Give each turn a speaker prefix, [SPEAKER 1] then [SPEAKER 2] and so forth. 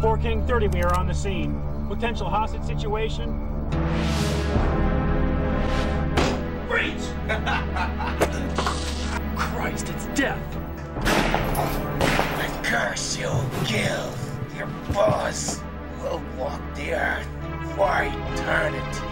[SPEAKER 1] 4 King 30, we are on the scene. Potential hostage situation.
[SPEAKER 2] Breach!
[SPEAKER 1] Christ, it's death!
[SPEAKER 3] The curse you'll give your boss will walk the earth for eternity.